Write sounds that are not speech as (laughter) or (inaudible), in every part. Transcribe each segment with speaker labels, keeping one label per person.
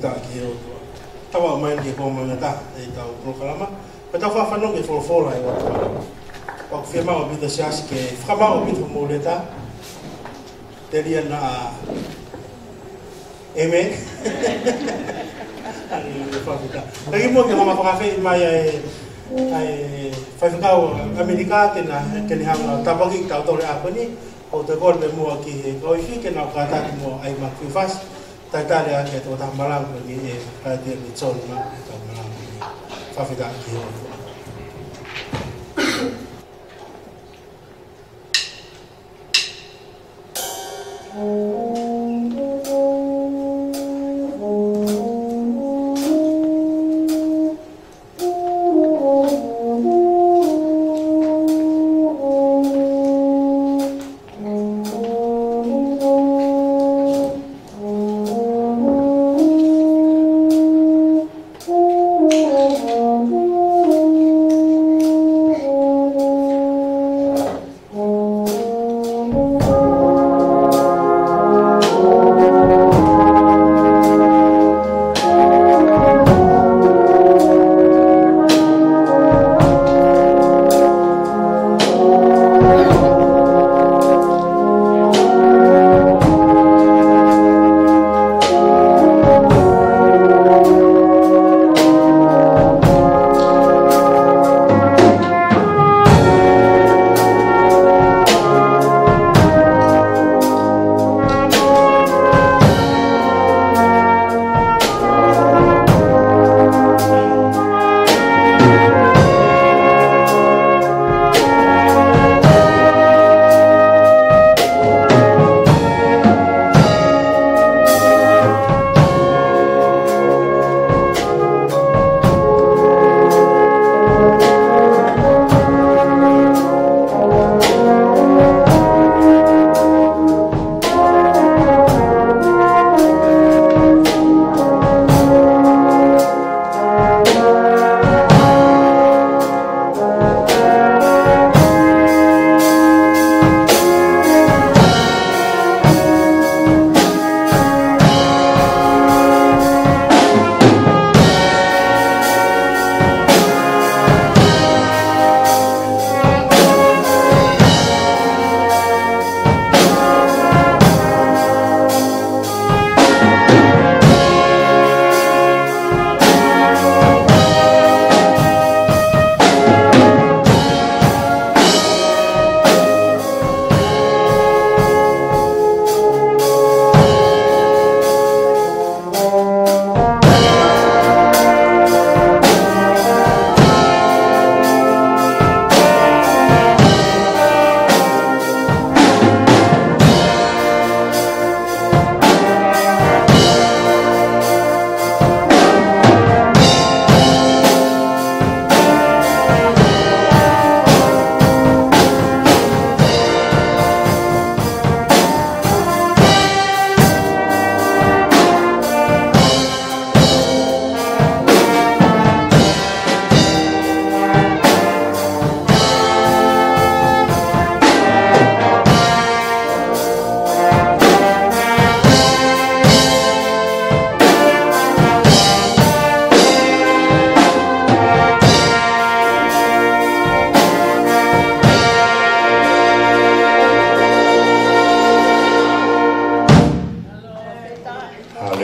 Speaker 1: whakita ki o tawa mai ki ko mai ta e tau proklama pa tau fa fano ke fo fo ai wa ku fema o bita sias ke fama o bita mo le ta te ria na eme ani le fa bita lagi mo ke mama fe mai ai ai fa fa amerika te na ke ni hanga tabagi tau tole apa ni o te gol me mua ki ko fi ke na kata mo ai ma ku fas tại ta là cái tổ tham balang của những người phải tiền bị trôn
Speaker 2: mà tổ balang phát phi đại kỳ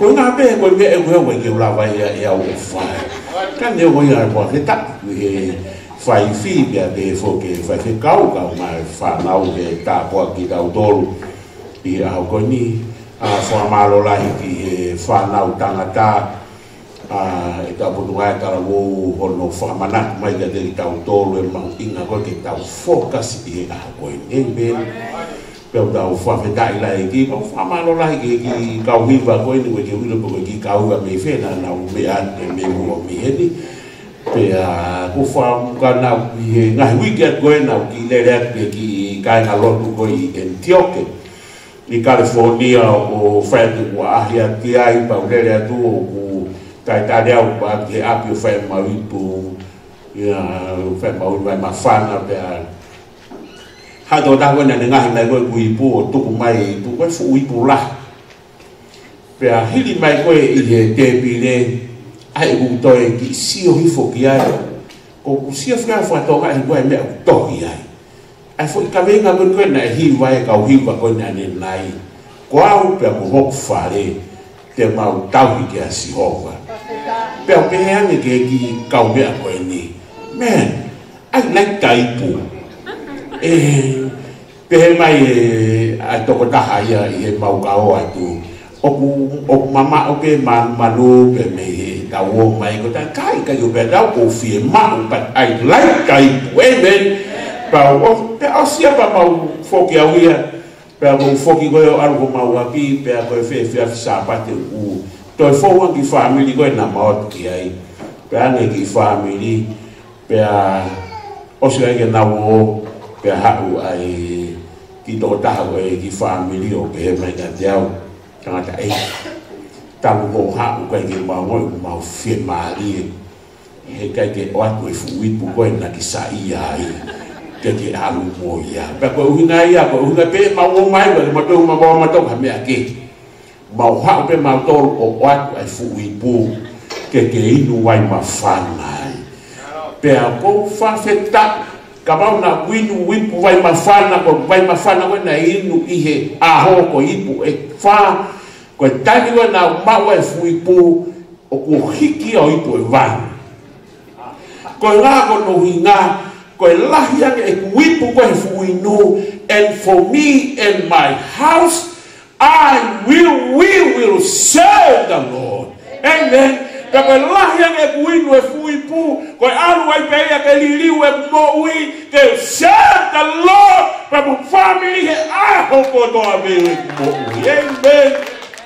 Speaker 2: o nga pe ko me e ko ko ke la vai e o fa kan yo ko ya ta e fai fi bia be fo ke fai ke kau ka ma fa na ta po ki da o dolu i a ko ni a fo ma lo la ki e ta. Po nga ka wo ho no fa ma na mai de ta o dolu e ma inga ko ke focus i a ko ni pe da o fa fe dai cái ki o fa ma lo la ki ki ka wi va ko ni we ki wi lo ko ki ka wi me fe na na u me an me mo mi he ni pe a ko fa ka na wi nga wi get về na ki le le pe ki ka na lo ko i en tioke i California o fred wa ahia ki ai pa le le tu o tại ta dea o pa áp api o mà mau i pu ia fai mau i mai ma whana pe a ha to ta ko na nga hin mai ko kui pu tu ku mai tu ko fu ui pu la pe a hili mai ko i le te pi le ai u to e ki si o hi fo ki ai ko ku si fra fo to ka hi ko me to ki ai. Ai fo ka ve nga ko na hi wa e ka hi wa ko na ne lai. Ko au pe ko ho fa le te mau tau ki te asi hova pe o pe hangi ke ki kau me ko ni man i like Eh, tehema ye eh, atokota haya ye maukao atu. Oku oku mama oke ma malu peme ye tawo mai. Kota kai kai ube dau ko fie ma but I like kai women. Pa o pe asia pa mau foki au ia. Pe mo foki go yo algo mau api pe ko fe fe sa pate u. To fo wan ki family go na maot ki ai. Pe ane ki family pe a o se ke na wo pe hau ai ki to ta ko e ki family o pe mai ka teo tanga ta ai ta ko ha u ki ma mo ma fi ma ri he ka ke o atu e fu wi pu ko na ki sa i ai ke ki a lu mo ya pe ko u na ya ko u na pe ma wo mai ko ma to ma bo ma to ka me aki ma hau pe ma to o watu ai fu i pu ke ke inu wai ma whanai. Pe a kou whawheta ka kama una kwinu wipu vai mafana ko vai mafana ko na inu ihe aho ko ipu. E fa ko tani ko na mawa e fu o ko hiki o ipu e vai ko la no hinga ko lahia e wipu ko e fu and for me and my house I will we will serve the Lord. Amen. Kapa lahiang e kuin we fui pu. Koe alu ai peia ke liliu e mo ui. Te serve the Lord. Papu family he aho ko doa me mo ui. Amen.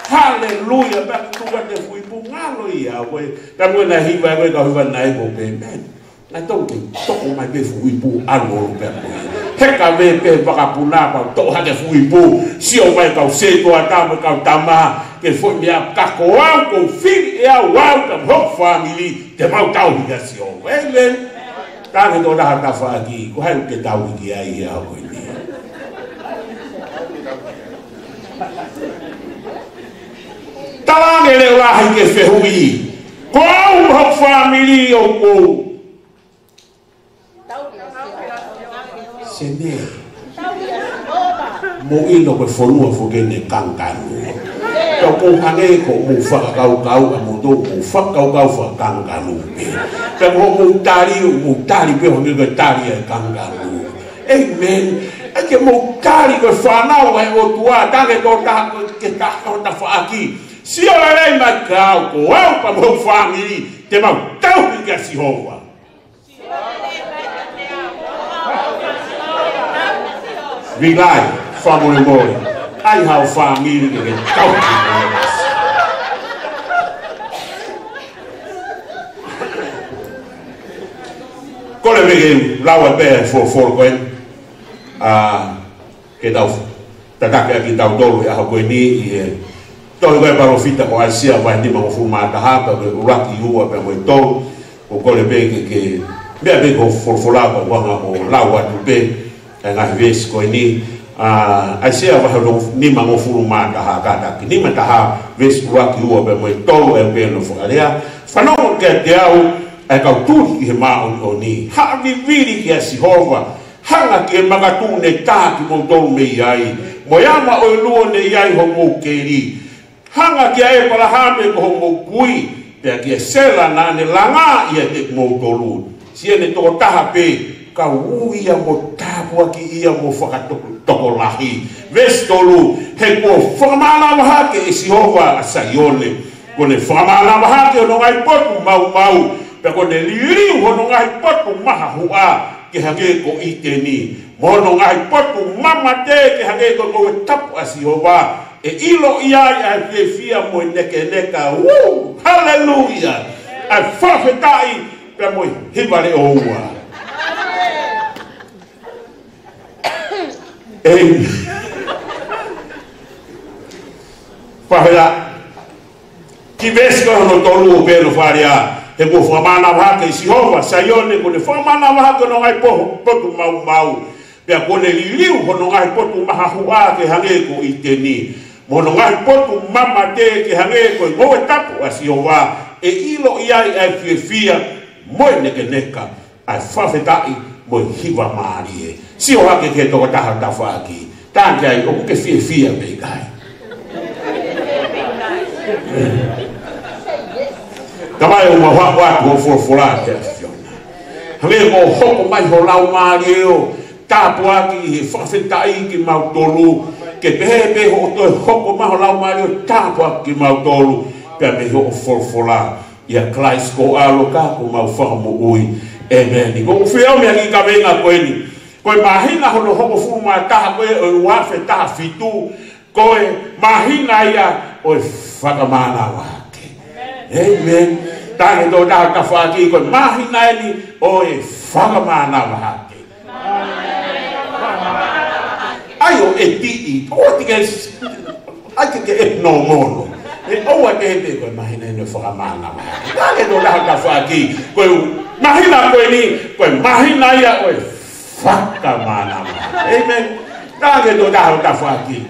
Speaker 2: Hallelujah. Papu tuwa te fui pu ngalo i awe. Tamu na hiwa e ka nai. Amen. Ke toko mai pe fui pu alu o pe koe heka me pe baka puna pa to ha ke fui pu si o mai kau se to ata me kau tama ke foi me ka ko au ko fi e a wa ka ho family te mau tau ka si o amen ta ke to da ta fa ki ko ha ke tau ki ai ya ko ni ta ne le wa ha ke fe Ko au ho family o ko sene mo ino ko fonu fo ke ne kankanu to ko hane ko mo fa kau kau mo to mo fa kau kau fa kankanu pe mo mo tari mo tari pe ho ko tari e kankanu amen. Ake mo tari ko fa na wa o tua ta ke to ta ke ta ko ta fa aki. Si o re ma kau ko wa pa mo family te ma tau ki si hova Vilai, famule moi. Ai haufahamili que Kole vege laua pe for for koe. A ke tau tatake aki tau tolu ya hako ni i toi koe paro fita ko asia vai ni mo fuma ta ha pe uraki ua pe mo tolu. Ko kole vege ke mea vege ko for wanga o laua tu pe nga ves ko ni. A ai se va ho ni ma ngo furu ma ta ha ka ta ni ma ta ha ves wa ki u be mo to e be no fo alea fa no ke te au e ka tu ki ma o ni. Ha vi viri ki si hova hanga ki ma ka tu ne ta ki mo to me ai mo ya ma o lu ne ai ho mo ke ri hanga ki ai para ha me ko mo kui. Pe ki sela na ne langa ye te mo to lu si ne to ta ha pe ka ia mo tapu aki ia mo whakatoku toko lahi. Vestolu, he ko whamana wahake e si hoa a saione. Ko ne whamana wahake o nongai potu mau mau. Pe ko ne liriu o nongai potu maha hua ke hake ko iteni. te ni. Mo nongai potu mama te ke hake ko koe tapu a si hoa. E ilo ia i a te fia mo neke neka. Woo! Hallelujah! Ai whawhetai pe mo i hibare o ua. Ei. pahela Ki vesi ko no tolu o pelo faria he ko fa mana wa ke si hova sayone ko le fa mana ko no ngai poho potu mau mau. Pe ko le liu ko no ngai potu maha hua ke hange ko iteni mo no ngai potu mama te ke hange ko mo tapu asi hova e ilo ia e fie fia mo ne ke neka. Ai fafetai fe tai mo hiva marie si o hake ke to ta ta fa ki ta ai o ke fie fia be kai Kamai o mawa wa ko hoko mai ho lau mari o tapu aki he whawhetai ki mau tolu ke pehe pe ho to hoko mai ho lau mari o tapu aki ki mau tolu pe me ho for for la ia Christ ko alo ka ko mau whakamu ui. Amen. Ko whio me aki ka venga ko eni. Koe mahina hono hoko fu ma taha koe o wafe taha fitu. Koe mahina ia o whakamana wa. Amen. Tāne tō tāu ta whāki ko mahi nai ni o e whakamana wahake. Ai o e ti i, o ti ke, ai ke ke e no mono. E o a te te ko mahi nai ni whakamana wahake. Tāne tō tāu ta whāki ko mahina koe ni koe mahina ia oe whakamānama amen. Nāge tō tāro tā whāki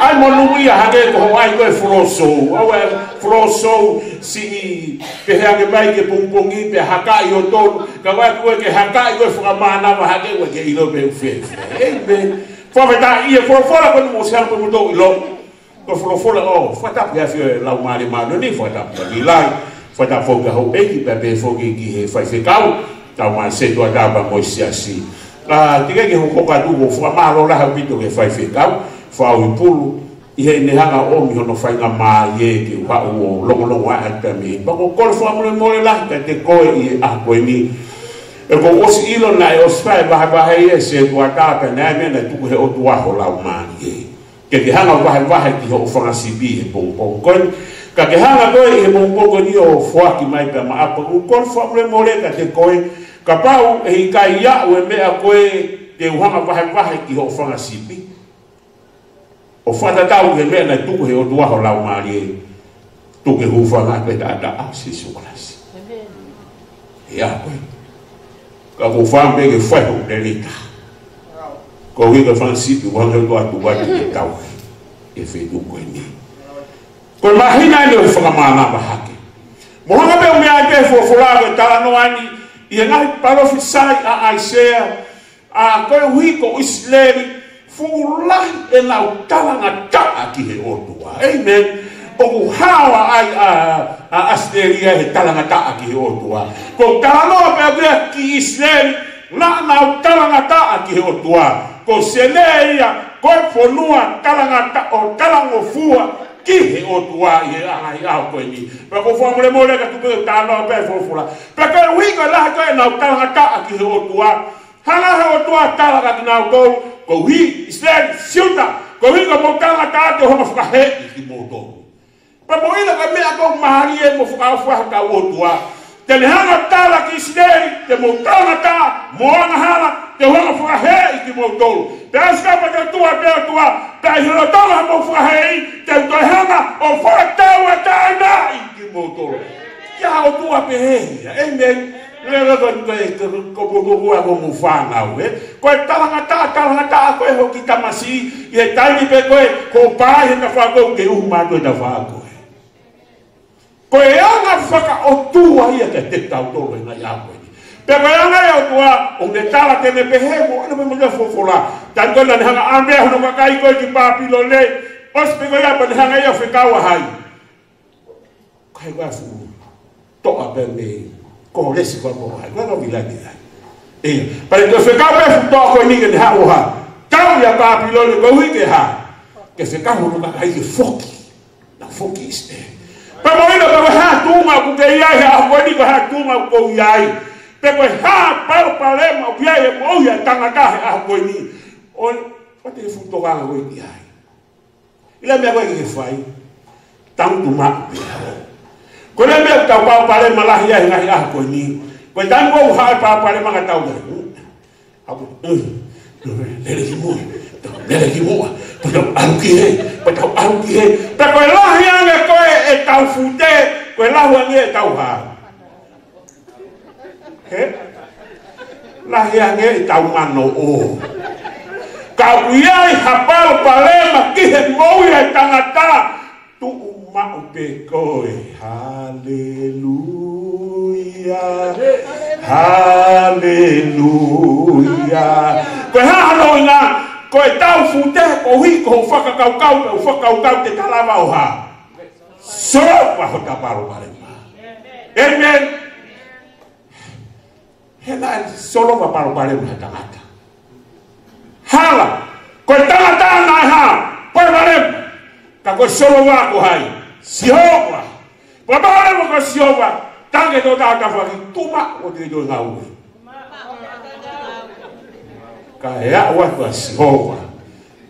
Speaker 2: ai monu ia hage ko ho ai koe froso au e froso si peheage mai ke pungpungi pe haka i o tonu ka wai koe ke haka i koe whakamānama hage koe ke ilo pe uwhe amen. Whawhetā ia e whorofora koe mo seana koe mo tōu i lo. Ko whorofora o oh, whatapu hawhi e lau māre māno ni whatapu ni lai whanafoga hau eki pe pe fogi ki he whaifekau tau ma se tua daba mo si. Asi la tika ki hokoka tu ko fua malo la hau pito ke whaifekau whau pulu i he ne hanga o mi hono fai mā ye ki wa uo longolongo a hata mi bako kore fua mule mole la te te koe i a e ko osi ilo na e ospai baha baha i e se tua tata nea mena tuku he o tuaho lau mā ye ke ki hanga wahe wahe ki ho o whangasipi he pongpong koe. Kake hanga koe e mo mongoko ni o fuaki mai pe maapa. Ukon fuamre more ka te koe. Ka pau e hikai ya ue mea koe te uhanga pahe pahe ki ho whanga sipi. O whata tau ke mea na tuku he o tuaho lau maari e. Tuke hufanga koe da da a si e a koe. Ka kufanga ke fai ho delita. Ko wika whanga sipi wanga e koe atu watu te tau. E whenuko e nii tolahinaani ohufagamālāma hake mohogabe umeaige fofolago talanoani ienahi palofisai a aisea a koe uhiko isleri fulahi e lau talagata'a ki he otua amen. Oku hawa ai a a asteria he talagata'a ki he otua ko talanoa peagea ki isleri la nau talagata'a ki he otua ko seleia koe fonua talagata o talagofua kihe o tuwa ihe aha ihe aho koe ni. Pea ko fua mule mule ka tupeo ta anoa pe fofura. Pea koe wiko e laha koe nao tala ka a kihe o tua. Hala he o tua tala ka tinao kou. Ko hi isleri siuta. Ko hi ka mo tala ka ate o hama fuka he isi mo tomo. Pea mo ila ka mea kou mahari e mo fuka o fuha ka o tuwa. Te lehanga tala ki isleri. Te mo tala ka mo anahala. Te hama fuka he isi mo tomo. Te asa te tua te tua, te hira tala mo fua hei, te uta hanga o fua teo e te ana i ki o tua pe hei, amen. Le le le le le le ko po ko ko mo fa na we ko ta la na ta ta la ta ko ho e ta ni pe ko ko pa he na fa ko ke u ma na fa ko ko e ona o tu wa te te ta o na ya Temayanga yokuwa ungetala tene pehemu ano memoja fofola. Tanto na hanga ambe hono makai ko jipa pilole. Ospego ya To abende. Ko lesi ko ko hai. Ngalo bilagi hai. Eh, para que fika pe futo ko ninge ni hawo ha. Kau pilole. Que foki. Na foki este. Akwani kwa hatuma kukeiyai. They ha paro palema uyaye moya tanaka akweni. On pati futo ga we yai. Ila me agwe gefai. Tanto ma. Kona me ta pa palema la ya ya akweni. Ko tan go ha pa palema ga tau. Abu. Le le kimua. Le le kimua. Pero aruki, pero. Pero el ajian es que está fute, el ajian está ujado. he? La hiange i tau mano o. Ka uia i hapalo pale ma ki he tangata. Tu uma ma u pe koe. Haleluia haleluia koe ha halo koe tau fute ko hi ko u faka kau kau u faka kau kau te talama o ha so pa ho ta paro amen. amen. hela solonga parobare uhatangata hala. Ko tangata na ha. Parobare kako solonga ko hai. Siowa parobare ko siowa tange do ta ta fari tuma o de do na u. Ka ya wa ko siowa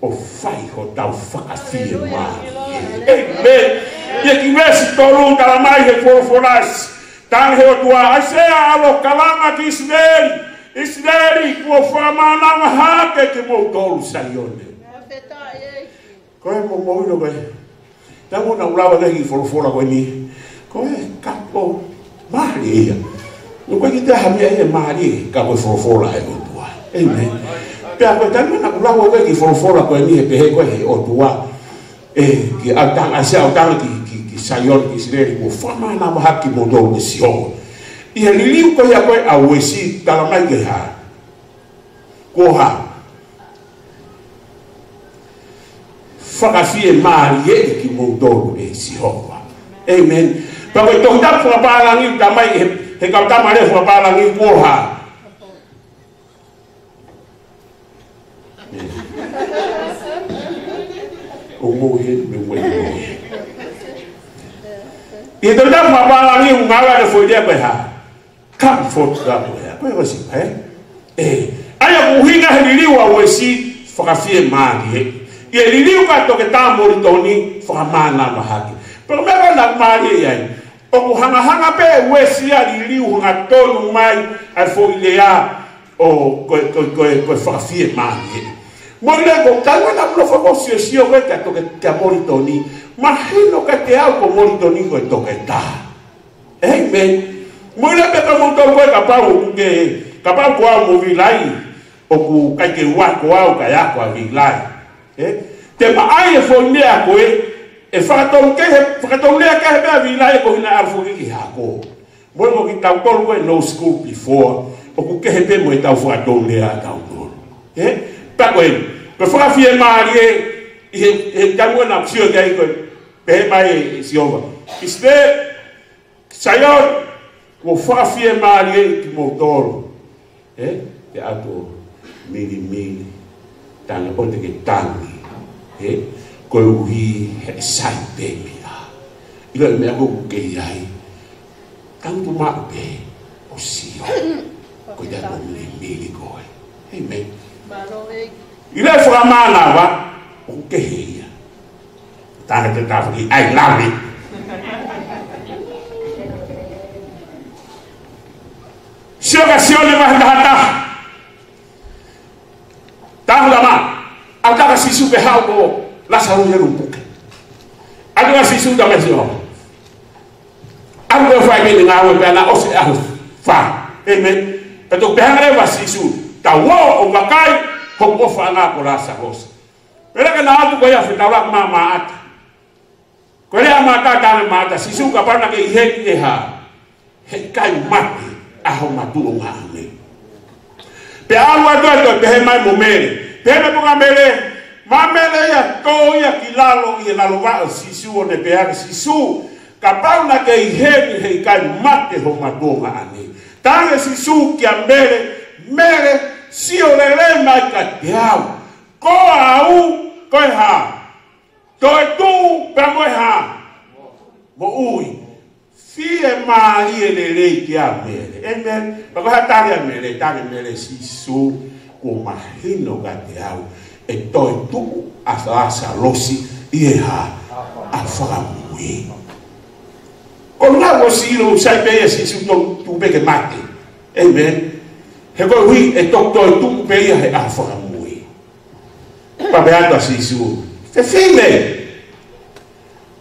Speaker 2: o fai ho tau fakafie ma amen. Ye ki vesi tolu talamai he forofonas Tan hotua asea alo kalama ki isderi. Isderi kuo fama nama hake ki mo tolu salione. Koe mo mo ino koe. Tamo na ulawa lagi forfora koe ni. Koe kapo mahali ia. Nukoe kita hamia ia mahali kapo forfora e otua. Amen. Pea koe tamo na ulawa lagi forfora koe ni he pehe koe he otua. Eh, ki atang asea otang ki Isayon Israeli mo fama na mo haki mo do ni Sion. Ia liliu ko ya koe awesi talamai ke ha. Ko ha. Whakawhie maari e mo do ni Sion. Amen. Pako i tōku tapu whaparangi tamai he kau tamare whaparangi ko ha. anyị nwara refọdị egbe ha ka mfọdụ abụ ya kwa egosi ee aya kuhinga heliliwa wesi fakafie maagi ye liliu ka toke tamori toni fakamana mahaki pero mega na mari yai o hanga hanga pe wesi ya liliu hanga tonu mai afo ile ya o ko na fo toke toni mahino te au ko toni toke Amen. Mwileke kama mtongo kapa uke kapa kwa muvilai oku kake wako au kayako avilai. Eh? Tema aye fonde yako eh efatomke fatomle ka be avilai ko na alfuki hako. Mwengo kitauko we no school before oku ke hebe mo itafu atonde akauko. Eh? Pako eh. Pefra fie marie ihe tamwe na kusio gaiko. Pema ye eh, siova. Ispe sayor ko fafie mari ki motor eh? Te ato mili mili tanga o te ke tangi eh? Ko uhi sai a ilo me ako ke ai tang tu ma pe o sio ko da ko mili mili ko ai amen. Ilo fra mana wa o ke heia tanga te tawhaki ai lawi. σε οργασιώνει μας la salud de un buque. Algo así. Algo fue bien en agua, la ose a fa. Eme, pero pehangre va si su. Tawo o makai, hopo fa por asa voz. Pero que nada tu coya fitaba mama ata. Coya mata tan mata, si su que deja. Mate ahụ ma bụ onwe ahụ pịa agwagọdọ tehe ma momere tehe me poga mele ma mele ya to ya kilalo ya la lova sisu o ne pea sisu kapau na ke iheni he kai mate ho ma bonga ane tane sisu ki ambele mele si o lele ma ka teau ko au ko ha to tu pa mo ha mo ui fie Marie le regi avere. E me, ma cosa tale a me, le tale me le si su, come hino gateau, e toi tu a salosi, e ha a famui. Con la cosino sai bene se si tu perché matti. Amen. E poi qui e tu toi tu per a famui. Va beato si su. Te fine.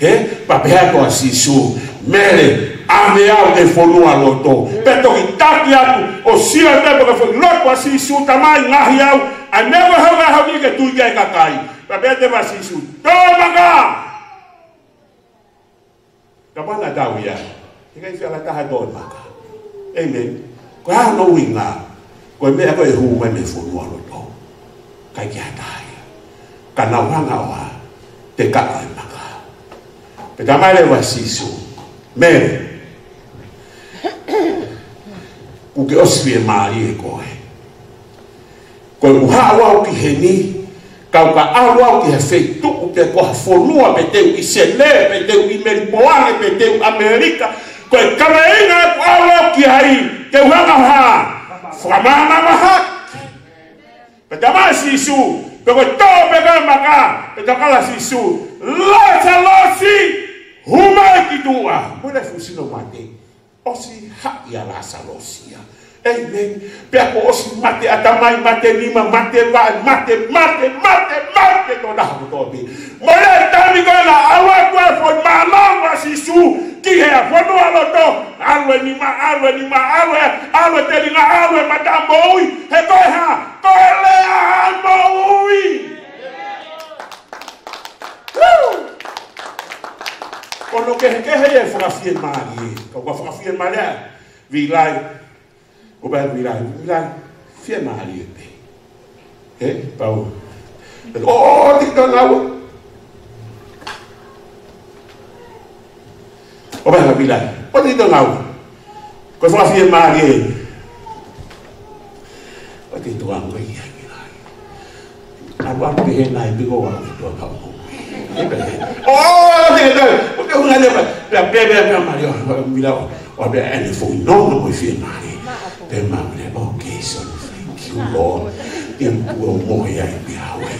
Speaker 2: he? Pa pe ko si su mele ame au de fonua loto. Peto ki taki atu o si a nebo ka fonu loto a tamai ngahi au a nebo hau ngahau ni ke tuja e kakai. Pa pe te ma si su to ka pana tau ya e kai fia la taha to maka amen. Ko ha no winga ko me ko e hu me fonu a loto. Kai ki atai ka wanga wa te ka maka. Damaa le va siso mɛri uke ɔsiwie maari ekoe kò uha awa uke heni kauka awa uke hafeitu uke ko hafonua pete uke sele pete uke meripoane pete uke Amerika kò kamainga awa uke hai ke uhanga ha fukamana maha Damaa siso kò tobe kama ka kala siso lota losi huma ikidua mwena fusino mate osi ha ya rasa losia Amen. Pia osi mate atamai mate lima mate va mate mate mate mate to da to bi. Mole tami ko la awa ko fo ma la wa si su ki he fo no alo to alo ni ma alo ni ma alo alo te ni alo ma da ha ko le a moi. Woo! o lo ke he ke he e whakawhi e maari e. Ka ua whakawhi e maari a. Vi lai. O bai vi lai. Vi lai. Whi e maari e pe. Eh, e, pau. O, o, ti ka ngau. O bai vi lai. O ti ka ngau. Ka whakawhi e maari e. O te toa ngai ia ki lai. Awa pehe nai bigo wa ki toa kau. oeeeea mario mila wabea ene fo nono mo fie mari pe mamle okay so thank you lord tem puo mo ya i awe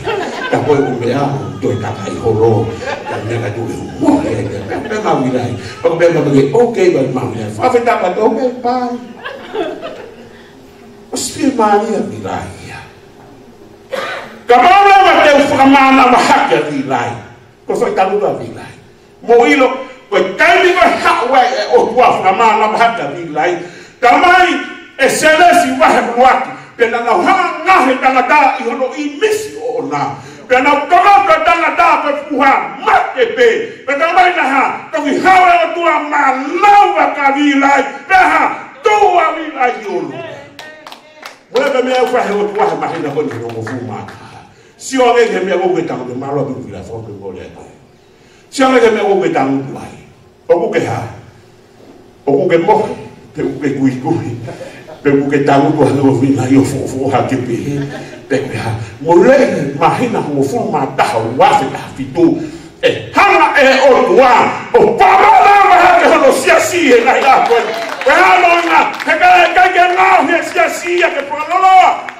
Speaker 2: ta koe u mea u toi kaka i horo ta mea ka tue u mo ya i pe pe ma wila i pa pe ma bege okay ba ma wila fa fe ta pa okay bye o spie mari ya wila ia Kamala wa te ufakamana wa haka wila ia ko so talu do vi lai mo ilo ko tali ko ha wa o tua fra ma na ma ta vi lai tamai e sele si wa he ruaki pe na ha na he tanga ta i hono i misi o na pe na tanga ta tanga ta pe puha ma te pe pe tamai na ha to vi ha wa o tua ma na wa ka vi lai pe ha to wa vi lai yo Wala kami ya ufahi wa tuwaha mahina kwenye mwafuhu maka. si ɔn ege mia ko ke ta ŋun ma lɔ bi wuli afɔ ke bɔ lɛ si ɔn ege mia ko ke ta ŋun gba yi ɔku ke ha? Ɔku ke mɔ te ku ke kui kui te ku ke ta ŋun do ale wo fi na yɔ fo fo ha ke pe te ku ha? Mo lɛ ma hi na mo fo ma da ha wa fi na fi do ɛ hama ɛ o do wa o pa ma la ma ha ke ho si asi yɛ na ya ko ɛ ha lɔ na ɛ ka ɛ ka kɛ na o yɛ si asi yɛ ke pa lɔ lɔ.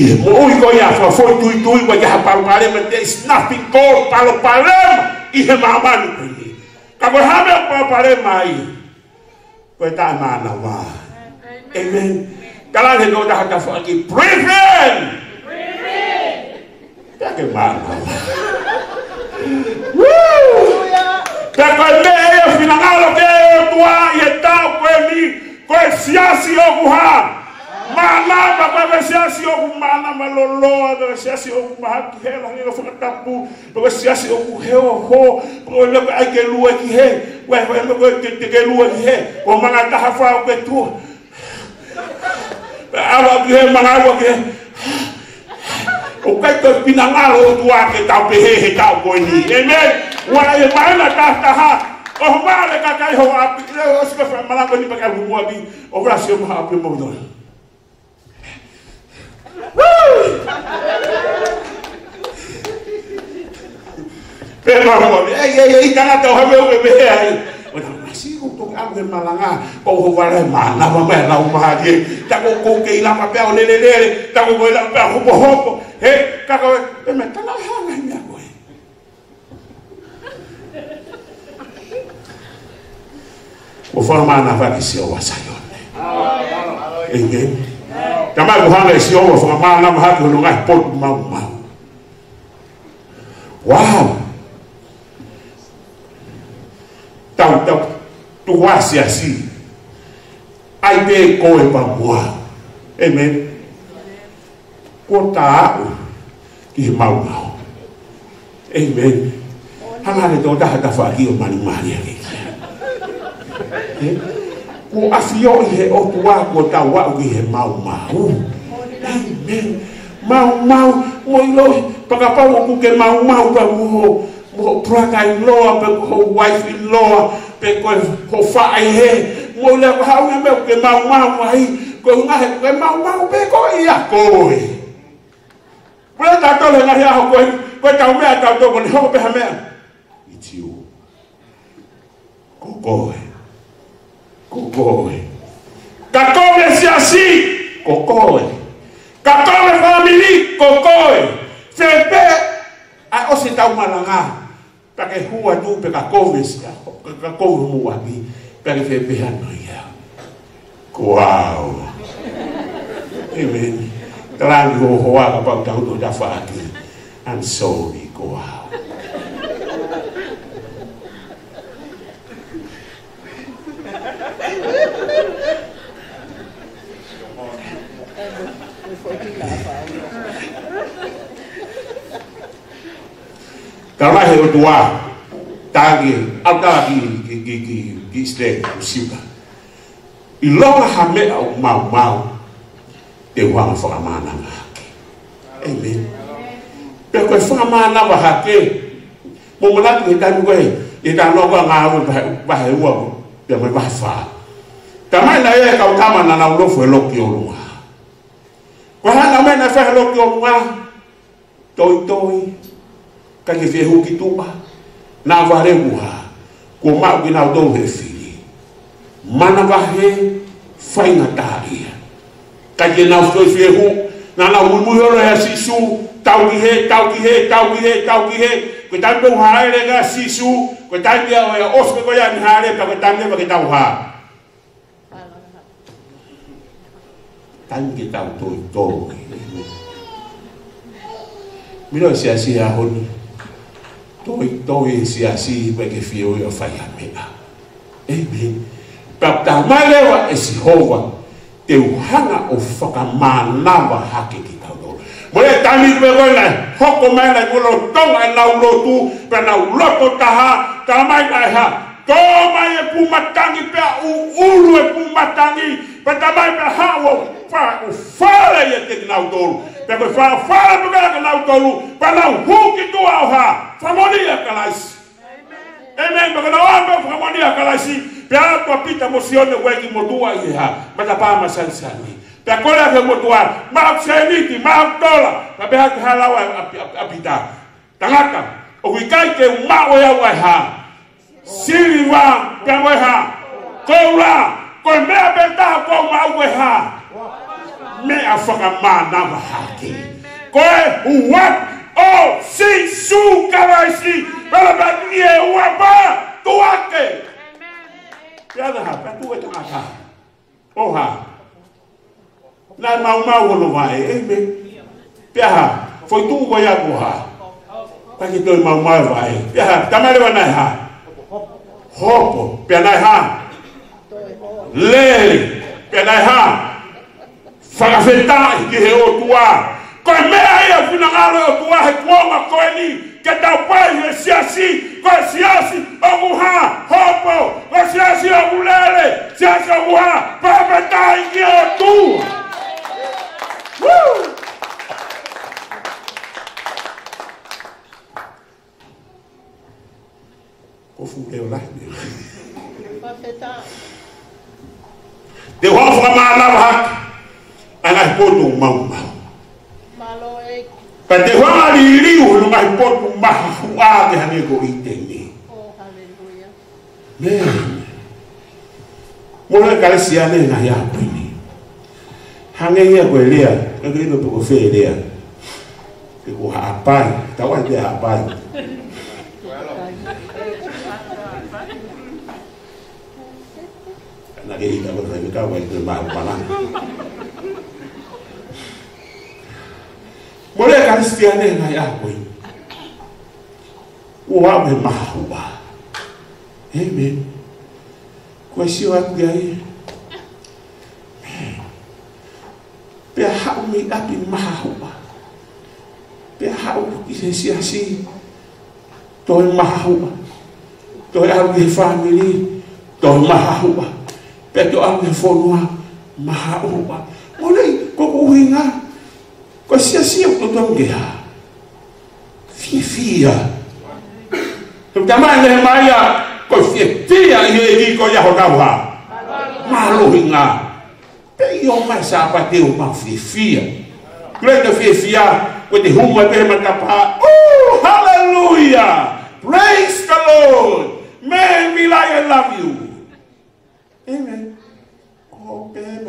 Speaker 2: He's only going after for two two when you have Palmarem and there is nothing called Palmarem in Mamma Kuni. Kagohame Palmarem mai. Kweta mana wa. Amen. Kala ne go da ka for ki pray friend. Pray. Ke mana. Que tu mana babavesiasi okumana maloloa bavesiasi okumahakihela nilofakatapu bavesiasi okuheoho oleko aikelua kihe wetekelua kihe omangatahafa ketua awa kihe mangawa kihe ukaito pinangalo tuake taupehehe taukoni amen wae maana tahtaha ohmale kakaiho api leo osikafa malangoni pakavumu abi ovrasio mahapi mudona Pero ahí, ahí, ahí está la toja, meu bebê aí. Ang malanga, kau huwala mana mama lau mahadi, tahu kau kehilang apa yang lele lele, tahu kau hilang apa yang hopo hopo, eh kakau, eh mereka lah hangai ni aku. Kau faham mana apa kisah wasayon? Ingin, kama kau hangai siapa, faham mana mahat kau nungai pot mau mau. Wow, wasi asili aide kowe pagua amen. Kota ki mauna amen. Hana le tota hata faki o mali mali ake ko afio he o tua ko ta wa o he mau mau amen. Mau mau mo ilo paka pa o ku ke mau mau pa wo mo pra kai lo pe ko wife in law. pe koe ho whae he. Mo le hau i meu ke mau mau mai, koe unga he koe mau mau pe koe ia koe. Koe ta tole ngari aho koe, koe tau mea tau toko ni hoko peha mea. I tiu. Koe koe. Koe koe. Ka koe si a si. Koe koe. Ka koe familii. Koe koe. Se pe. A osi tau malangaa. para que rua do pecacouves, pecacouves muabi, para que bebe a noia. Uau! Amen. Tlang ho hoa kau, kau, do da faati. And so we go. Kama he otoa tage aka gi gi gi gi sle usiba. Ilonga hame au mau mau te wang whakamana ngake. Amen. Pe koe whakamana wa hake. Mo mona ki tanu koe e tanu koe ngā ru ba he ua pe mai ba wha. Tamai na e kau tama na na ulofo e loki o lunga. Kwa hana mai na whahelo ki o lunga. Toi toi. Kaki fehu kituba na vare muha ko ma ki na do he fili mana va he fai na taria ka ke na so fehu na na mu mu ya he sisu tau ki he tau ki he tau ki he tau ki he ko ta do ha ele ga sisu ko ta dia o ya os ko ya ni ha le ka ko ta ne ba ke tau ha tan ki tau to to Mira si así a Joni toi toi si asi pe ke fio yo fai a mea. Amen. Pa ta mai lewa e si hova te uhanga o whakamanawa hake ki tau do. Mo e tani me koe lai, hoko mai lai kulo tonga e lau lotu, pe nau loko taha, ta mai lai ha, tō mai e pumatangi pe u ulu e pumatangi, pe ta mai pe ha faa ufala yetek nautolu peko faa ufala tukalaka nautolu pala huki tuauha famonia kalasi Amen. Baka naomba famonia kalasi pyako pita o wengi modua iha matapama sansani takola ke modua maaf seniti maaf dola. Tapi hak halawa apita o okikai é umao ya waha siri wa pyaweha koula koimea betaha kwa umao weha naye afakamana wa haki koe uwapo sisukavaisi valavanie uwapa tuake piadahapa tuwetangata oha na e maumauolovae eme piaha foi tuuva yakuha taki toi maumauvae piaha tamalewa nae ha hopo, pia nae ha. Lele, pia nae ha. Whakawhetai ki he o tua. Koe mea ia whina ngaro o tua he kuonga koe ni. Ke tau pai he siasi, koe siasi o guha, hopo, koe siasi o gulele, siasi o guha, whakawhetai ki he o tua. Woo! Ko fu e o lai me. Te hoa whakamaalawa haki. ala ipodu mauma pate wala liri ulu ma ipodu mahu ave hanigo itene Amen. Mola kalisi ya nena ya kwini. Hange ya kwelea, ngeke ino tukufelea. Kiku hapai, tawande hapai. Kana kei tawo tawo kawa ito ma Moreka nisikiane na Yahwe. Uwawe mahuwa. Amen. Kwa siyo waku ya ye. Pia haumi api mahuwa. Pia haumi kisesi asi. Toi mahuwa. Toi awi family. Toi mahuwa. Pia toi awi fonua mahuwa. Moreka kukuhinga. Moreka. Kwasiasi kutuongea fifia tamane maya kosietia iyo eliko yahonawa malohinga peyo masapa teu mafifia Grande fifia with the humor de matapa. Oh, hallelujah! Praise the Lord. Man, be like I love you. Amen. Oh, baby,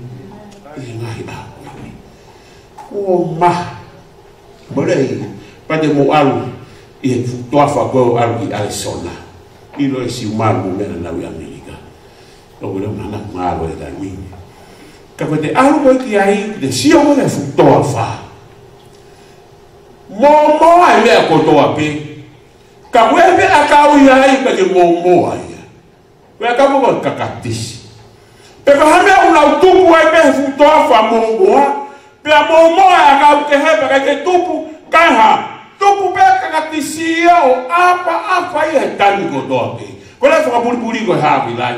Speaker 2: mah boleh pada mau alu? Ia tua fago alu Arizona? Ilo esi umalu mera na wi Amerika. O le mana malo e dai ka pete alu ko ki ai de si o le futoa fa mo mo ai le ko toa pe ka webe akau ai pe ke mo mo ai we ka mo ka ka hame ulau tupu ai pe futoa fa mo mo pela momoya kautehebe kaike tupu kaha. Tupu peka katisiyao apa apa ihe taniko dote kole faka bulibuliko havi lai.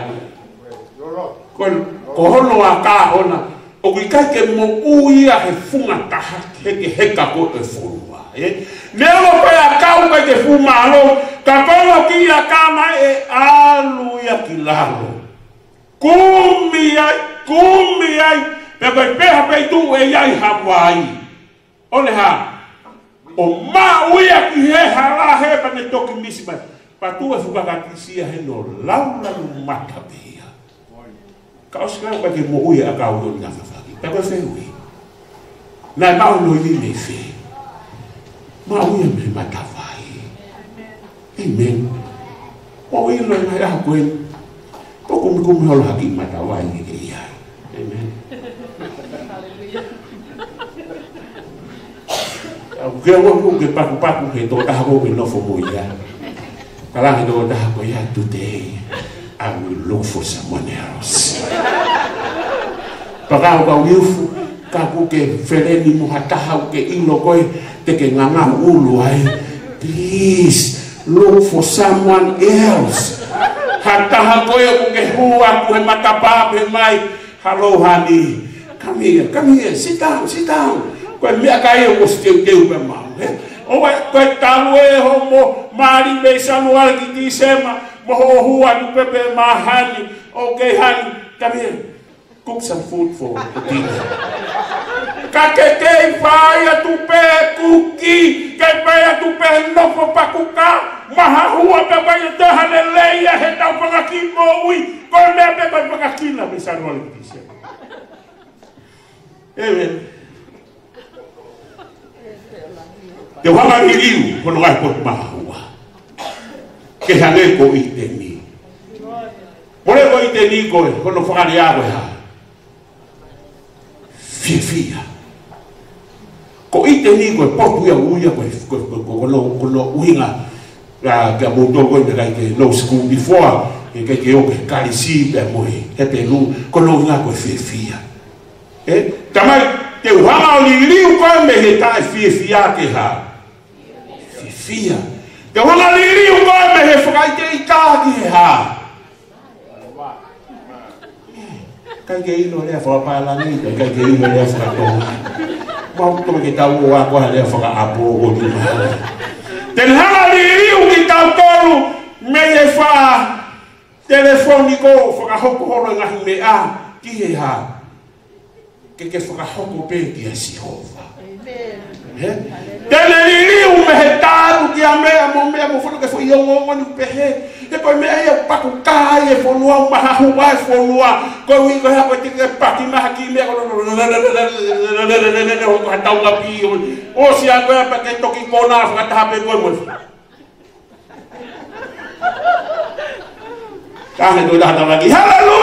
Speaker 2: Kohono wa kahona okikaike mo uia he funga taha heke hekako e folua nelo pea kau kaike fumalo kakolo kia kama e alu ya kilalo. Kumi yai kumi yai Koe peha pe tu e iai hapuai. Ole ha, o ma uia ki he hala he pa ne toki misi mai pa tu fuka ka kisia he no lau la lu mata pia ka o sikau pa ke mo uia ka o na fa fa pa ko fe ui na ma o no ni me fe ma uia me mata vai amen. O i lo na ya ko en po ko mi ko mi hola ki mata vai ni ke ke wa ku ke paku paku ke to ta ko no fo mo ya. Kala ke to ta ko ya today i will look for someone else. Paka ka wifu ka ku ke fere ni mo hata ha ke ino ko te ke nganga ulu ai please look for someone else. Hata ha ko ya ku ke hua ku mata pa mai hello honey. Come here come here. Sit down sit down kwe miaka iyo kusikeuke upe mawe owe kwe tawe homo mari beisa nuar kitisema moho hua nupepe mahani okay hani come here cook some food for the people kakekei paia tupe kuki kepeia tupe nofo pakuka mahahua pepaia tahaneleia he tau pakakimoui kolmea pepai pakakina beisa nuar kitisema Amen. Te wanga ni riu, kono ai po mahua. Ke hange ko i te ni. Mole ko i te ni koe, kono whakari awe ha. Fifia. Ko i te ni koe, popu ia uia koe, kono, kono uinga, ka ka koe te kai ke no school before, ke ke ke o ke kari si pe moe, he pe nu, kono uinga koe fifia. Eh, tamai, te wanga o ni riu koe me he tae fia fia ke ha. fia ke wala liri o ka me he whakaite i kāki he hā kai ke ino lea whakapālangi kai ke ino lea whakakohu mautono ke tau o akoha lea whakaapo o ni. Te la hala liri o ki tau tolu me he fa telefoni ko fa ka wha ho whakahokohoro ngahi me a ki he ha ke ke whakahoko pe ti a si ho Amen tele lili umehetaru kiamea momea mofotoke fo ni pehe te koy me ayo paku kaye fo lua mahahu mai fo lua koy wi koy pati maha ki me ko ko hatau ga pi o si an koy pa ke toki kona fo ta hape koy mo kahe do da lagi halalu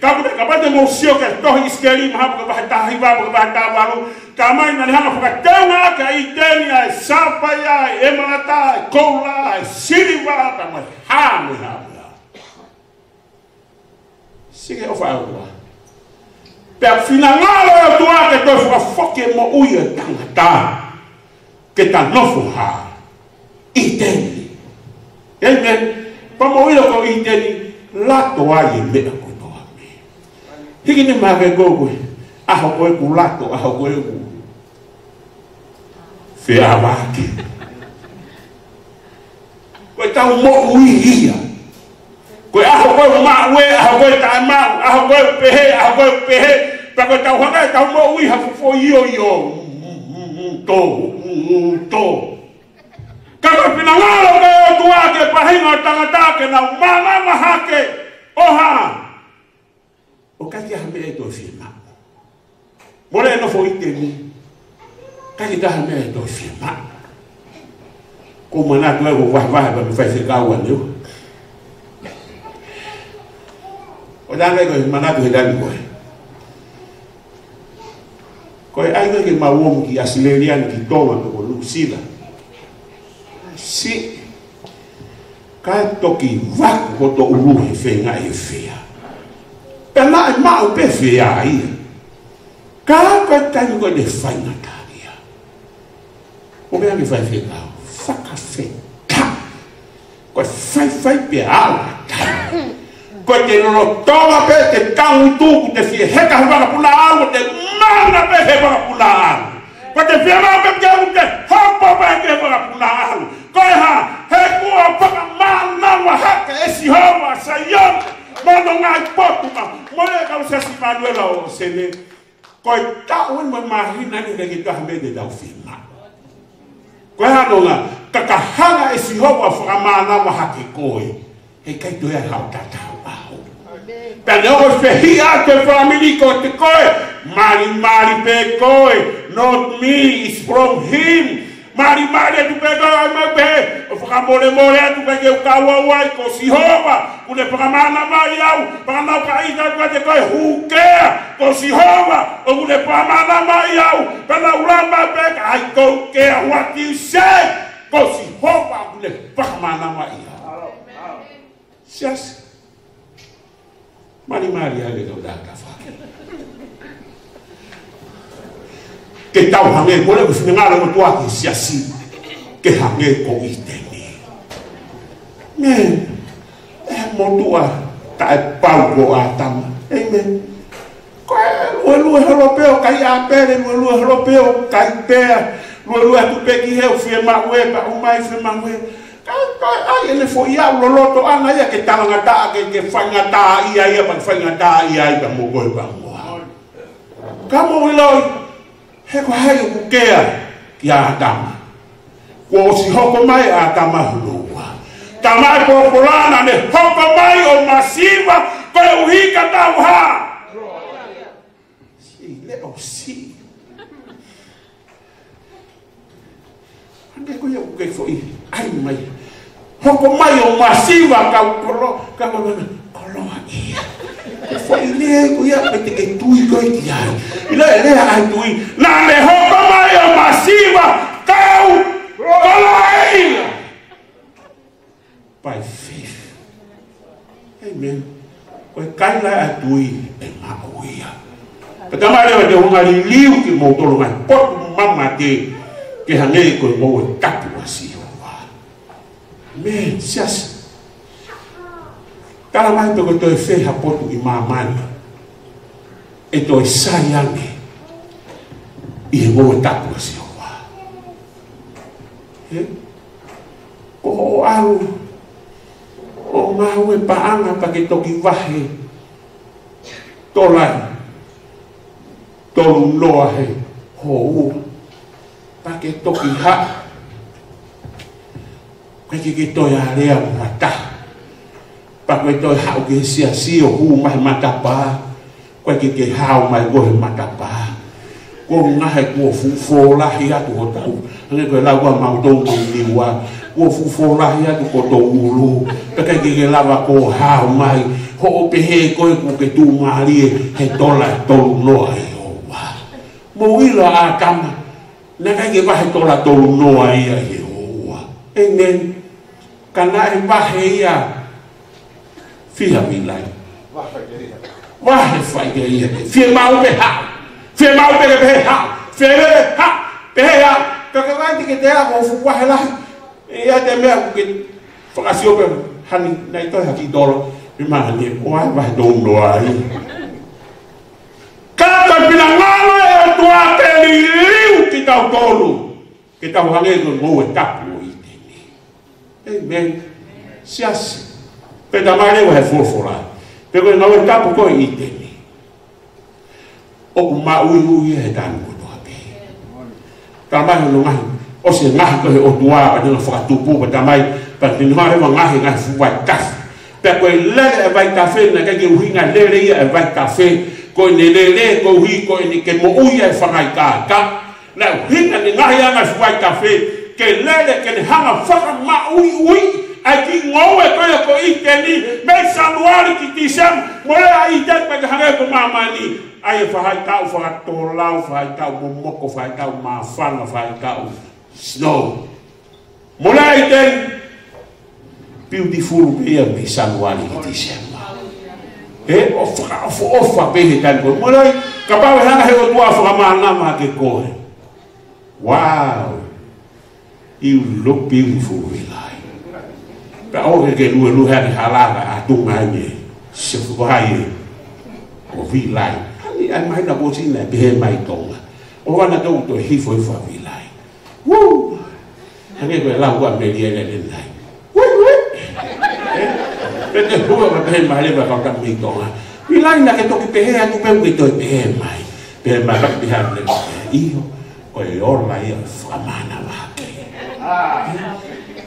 Speaker 2: kabula kabata mo sio ka to iskeli maha ka bahata hiba ka bahata walu kama ina lihana fuka tewa ka iteni ya sapa ya emata kola siliva ta mo hamu hamu sige ofa wa per finalalo ya tua ke to fuka foke mo uye tangata ke ta nofu ha iteni ende Pamo ko iteni la toa yembe hiki ni magegogwe ahogoeku lato ahogoeku fea vake wetaumouihia kwe ahogoe mawe ahogoe tamau ahogoe pehe ahogoe pehe. Pakotauhanga taumouiha fofo yoyo to to kama pinangalo kayo tuwake pahinga tangatake na umama umamama oha oha! wakati hamea itofima mola enofo itemi kakita hamea itofima ko mwana atuwa ko vahvaha pamifaise kawaneu odanga iko mana tuhidani koe koe aiga ki mawom ki asilerian ki towa ko lusila si ka toki vak ko to uruhe fenga e fea ma o ai ka ka ka ni ko de faina ka ia o be ani fai fea faka fe ka ko fai fai pe ala ko te no toma pe te ka un tu te fie he ka va pula ala te mana pe he va pula ala ko te fia ma pe ke un te hopo pe ke va pula ala koe ha, he kua paka mono ngai popuma mole ka usasi manuela o sene koita un mo mahina ni regi ta mede da ufima. Ko ha no na kaka hana esi ho wa fra mana wa hakikoi e kai to ya ha ta ta wa Tane o fehia te family ko te koe, mari mari pe koe, me, is from him. mbalimbali atupegala mabe fakamolemole atupegeukawawa kosihova kule pakamana mayau pakanaukaita tukatekoe hukea kosihova okule pakamana mayau pelaulambapeka aikokea huatise kosihova kule pakamana mayau siasi mbalimbali avekaudakafake ke tau hange ko le kusine ngā rengo tua ki si asi ke hange ko i te ni. Men, e mo tua ta e pau ko a tama. Amen. Ko e lue lue europeo ka i apere, lue lue europeo ka i pea, lue lue tu pe ki heu fie ma ue, pa umai fie ma ue. Ai, ele foi a lo loto ana ia ke tanga ta ke ke fanga ta ia ia pa fanga ta ia ia ba mo go ba mo. Kamo wi. heko hekwahayukukea ya adama. Kuosihokomai adama huluwa. Tamai pokolana ne hokomai on masiva peuhika tauha sile osi andeko ya kukefoi ai mai. Hokomai on masiva kaukolo kakolana ay, la derecha, la mejor campaña masiva, tau, colaína, by faith, amen, pues cala a tu en macuía, pero también me dejó un alilio que montó lo más, por mamá de, que es anédico en modo así, amen, se hace, cada vez que estoy fe, aporto y mamá, e to sai ange i mo tapu si wa He? ko o alu o mau e paanga pa ke toki wahe tolai tolu loa he ho ua pa ke toki ha kai ke ke toi a rea o mata. Pa koe toi hao ke sia si o hu mai mata pa ki ke hao mai go he matapa ko nga he ko fu fo la hi atu ho tau nge ko la wa mau tau ki ni wa ko fu la hi atu ko tau ulu pe ka ki ke la wa ko hao mai ho o pe he ko ko tu mari he tola tolu no ai ho wa mo ila a kama na ka ki wa he tola tolu no ai ai ho wa amen kana e ba he ya fiha mi lai? Wa واحد فايدية في ما بها. في ما بها في بها. بها بكرانتي كده خوف واحد يا دمي ممكن فقط يوم هني نايتو هكي دورو. بما هني. واحد واحد دوم دواري كاتا بلا مالا يا توا تليو كتاو دولو كتاو هنيزو مو تابو ايتني امين إيه، سياسي. بدماري وهي فورفورات Te koe ngawe tapu koe i tene. O ku ma ui ui e tanu koto hape. Ta mai hono ngahi. O se ngahi koe o tuwa pa tino whakatupu pa ta mai. Pa tino ma hewa ngahi ngahi fuwai kasi. Te koe lele e vai kafe na kege uhi lele ia e vai kafe. Koe ne lele ko uhi koe ni ke mo ui e whangai ka. Na uhi ni ngahi anga fuwai kafe. Ke lele ke ne hanga whaka ma ui ui. Ui. aji ngowe kaya ko ikeni be sanuari kitisem mole ai te pe hange ko mamani ai fa hai tau fa hai tau lau fa hai tau mumoko fa hai tau mafana fa hai tau snow mole ai te beautiful be be sanuari kitisem e ofa ofa ofa be he kan ko mole kapawe hanga he o tua fa mana ma ke ko wow. You look beautiful villa ta o ke lu lu ha ni hala a tu mai ni se fu hai o vi lai. Ani ai mai na bo si na be mai tong o wa na to to hi fo fo vi like woo! Ani ko la wa me ni ne le lai wu wu pe te hu ma be mai le ba ka ka mi tong vi lai na ke to ki pe he tu pe ki to pe mai pe mai ka bi ha le io o e orla ia fa mana va ke ah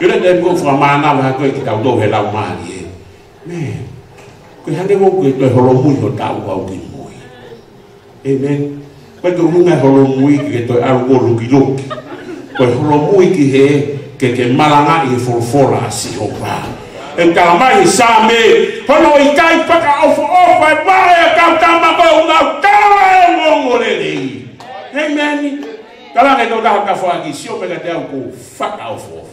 Speaker 2: yɔrɔ dɛ ko fɔ maa n'a ma ko kita dɔw yɛrɛ la maa ye mɛ ko hali ko ko tɔ hɔrɔ mu yɔ da wa o de mɔ ye amen. Pɛtɛ mu ka hɔrɔ mu yi kɛ tɔ awo wolo kilo tɔ yi kɛ kɛkɛ mara n'a ye fɔlɔfɔlɔ la a si o ba nkalama yi saa mi hɔnɔ yi ka yi paka ɔfɔ ɔfɔ ɛgba yɛ ka amen. Kala yɛ dɔ da ka fɔ a k'i si o bɛ ka da.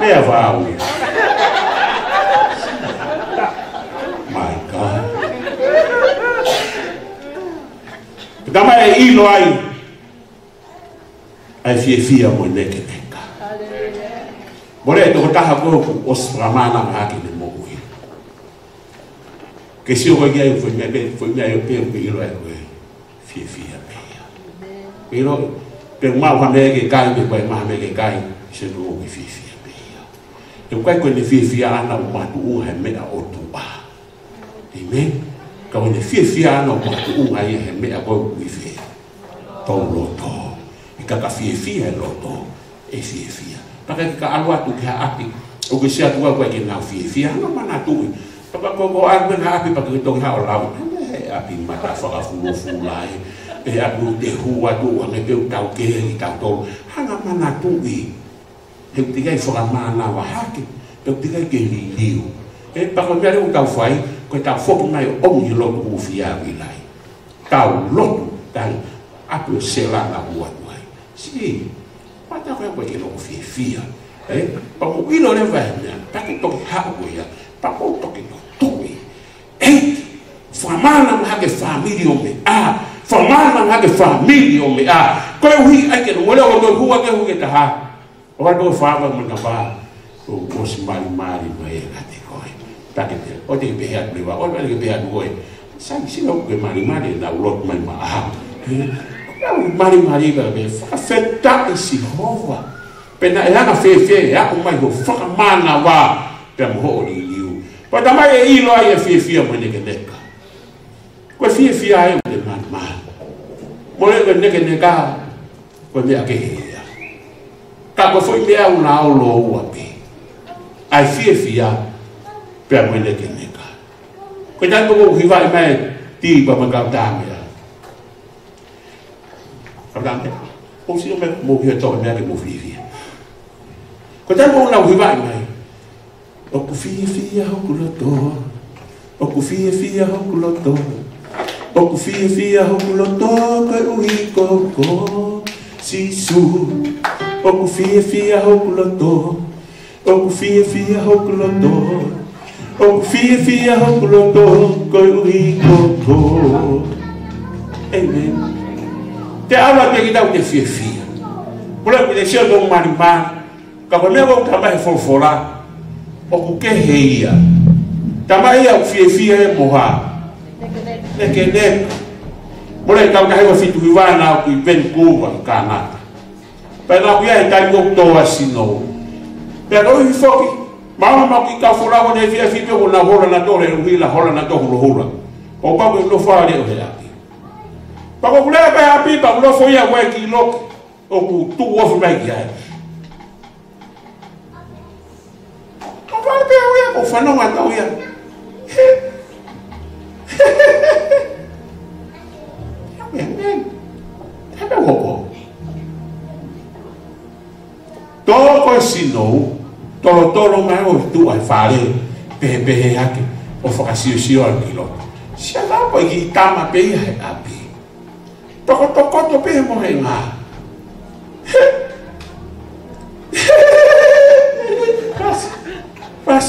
Speaker 2: Never I will. My God. Kama ya ilo ai aifiefia mwenekeneka moletokutaha koku osiramana mahake ni mogui kesio kogia ifoimia yo pengu ilo aiwe fiefia pia ilo pengu mahamege kai mekwa mahamege kai senuogi fiefia nkwai kwenye fiefie ana umatu uheme oh, a otuba amen kwenye fiefie ana umatu uhayeheme oh, akoguife toloto ikaka fiefie loto. Efiefia taka kika alwa tu tukea api. Ukisia tuwa kwa kina fiefia ana manatui papa koko alwe na api pakitong hao lau. Eh, api matafaka fulufulai e eh, api utehua tu wangepeu tau keheli tau tolu hana manatui eh? hekutikai whakamāna wa hake, hekutikai ke li liu. E pako mea reo tau whai, koe tau whoki mai o omu i lotu uwhi au. Tau lotu, tau apu o ua tuai. Si, wata koe koe ke loko. E, pako wino le vai mea, pake toki hao ia, pako toki no tui. E, whamāna mhake whamiri o me a, whamāna mhake whamiri o me a. Koe hui aike no wale o no hua ke hui ke waloufava munaba ukosi mbalimbali maelatigoe takete otekipeheatuliva otekipeheatugoe sakisila kuge malimali na ulot maimaa malimaliga be fakafeta isihova pena elanga fefe yakumaiho fakamanava pemuhooliliu patama ye ilo aye fiefia mwenekeneka kwe fiefia aye mule malimali mulekenekene ka kwe meakehe Tako foi mea una aolo o uape. Ai fie fia, pe a mwene ke neka. Koe tai moko ki vai mai ti pa mga dame ya. Kau dame, o si o me mo ki to me ke mo fi fi. Koe tai moko na ki vai mai. O ku fi fi ya o ku loto. O ku fi fi ya o ku loto. O ku fi fi ya o ku loto ka u hi ko ko. Si su. O ku fi fi ya ho ku lo to. O ku fi fi ya ho ku lo to. O ku fi fi ya ho ku lo to ka u hi ko ko. Amen. Te ala te kita te fie fie. Pula te sia do mari mari ka ko me ko tama folfola o ku ke heia. Tama ia ku fie fie e moha. Ne ke ne pula ka ka he fitu vivana ku ben pɛna kuya yi tali ko tɔ wa si nɔ o. Pɛna o yi fɔ ki maa ma ki ka fɔra ko ne fiyɛ fi pe ko na hɔrɔn na tɔ rɛ wi la hɔrɔn na tɔ hɔrɔn hɔrɔn o ba ko fɔ ale o yɛrɛ api pakokule bɛ api bakulo fo yɛ wɛ k'i lɔ o k'u tu wɔ fi ma ya o ba bɛ o yɛ o fana wa ta o yɛ hehehehe ɛmɛ ɛmɛ wɔ. Ko. To ko si no. To to lo mai o tu ai fa le. Pe pe ya ke. O fo ka si si o ki lo. Si ala ko ki tama pe ya api toko toko to pe mo he nga pas pas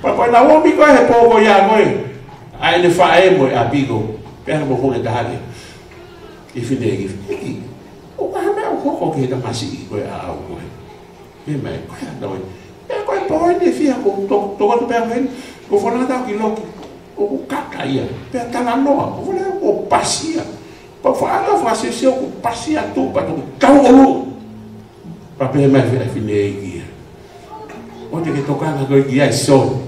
Speaker 2: Papa na wo mi ko he po ko ya mo ai le fa e mo a bigo pe mo ko le dale i fi de gi o ka me o ko ko ke da masi ko a o ko e me ko ya do e ko po ni fi ko to to ko pe hen ko fo na da ki lo o kaka ia pe tala noa o vole o pasia pa fa anga fa se se o pasia tu pa tu kau o pa pe mai fe fi ne ia o te ke toka na go ia so